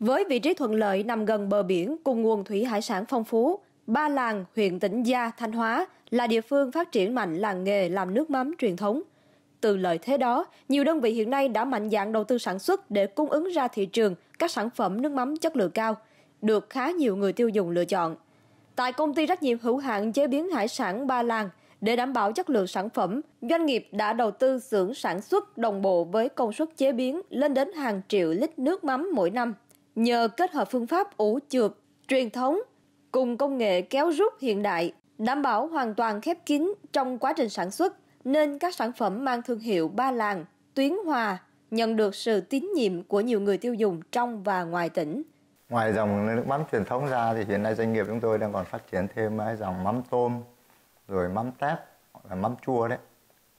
Với vị trí thuận lợi nằm gần bờ biển cùng nguồn thủy hải sản phong phú, Ba Làng, huyện Tĩnh Gia, Thanh Hóa là địa phương phát triển mạnh làng nghề làm nước mắm truyền thống. Từ lợi thế đó, nhiều đơn vị hiện nay đã mạnh dạn đầu tư sản xuất để cung ứng ra thị trường các sản phẩm nước mắm chất lượng cao, được khá nhiều người tiêu dùng lựa chọn. Tại công ty trách nhiệm hữu hạn chế biến hải sản Ba Làng, để đảm bảo chất lượng sản phẩm, doanh nghiệp đã đầu tư xưởng sản xuất đồng bộ với công suất chế biến lên đến hàng triệu lít nước mắm mỗi năm. Nhờ kết hợp phương pháp ủ chượp, truyền thống cùng công nghệ kéo rút hiện đại, đảm bảo hoàn toàn khép kín trong quá trình sản xuất, nên các sản phẩm mang thương hiệu Ba Làng, Tuyến Hòa nhận được sự tín nhiệm của nhiều người tiêu dùng trong và ngoài tỉnh. Ngoài dòng nước mắm truyền thống ra thì hiện nay doanh nghiệp chúng tôi đang còn phát triển thêm cái dòng mắm tôm, rồi mắm tép, là mắm chua đấy.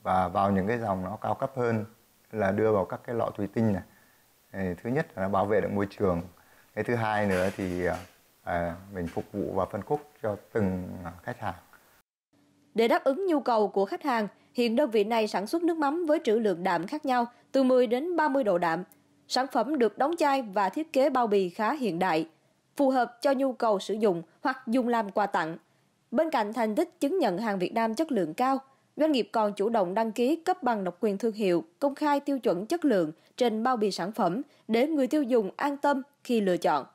Và vào những cái dòng nó cao cấp hơn là đưa vào các cái lọ thủy tinh này. Thứ nhất là nó bảo vệ được môi trường. Cái thứ hai nữa thì à, mình phục vụ và phân khúc cho từng khách hàng. Để đáp ứng nhu cầu của khách hàng, hiện đơn vị này sản xuất nước mắm với trữ lượng đạm khác nhau từ 10 đến 30 độ đạm. Sản phẩm được đóng chai và thiết kế bao bì khá hiện đại, phù hợp cho nhu cầu sử dụng hoặc dùng làm quà tặng. Bên cạnh thành tích chứng nhận hàng Việt Nam chất lượng cao, doanh nghiệp còn chủ động đăng ký cấp bằng độc quyền thương hiệu, công khai tiêu chuẩn chất lượng trên bao bì sản phẩm để người tiêu dùng an tâm khi lựa chọn.